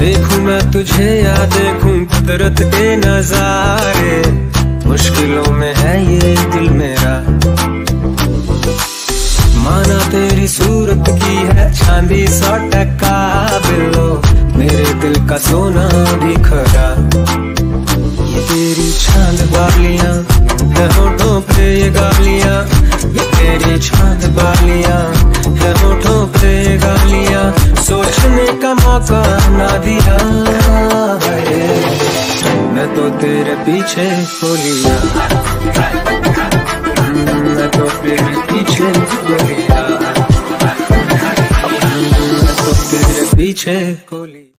देखूँ मैं तुझे या देखूँ कुदरत के नजारे। मुश्किलों में है ये दिल मेरा। माना तेरी सूरत की है चांदी सौ टका बिलो मेरे दिल का सोना भी खरा। ये तेरी चाँद बालियाँ है होठों पे ये गालियाँ। ये तेरी चाँद बालियाँ है होठों पे गालियाँ। सोचने का मौका ना दिया। मैं तो तेरे पीछे हो लिया मैं तो तेरे पीछे हो लिया मैं तो तेरे पीछे हो लिया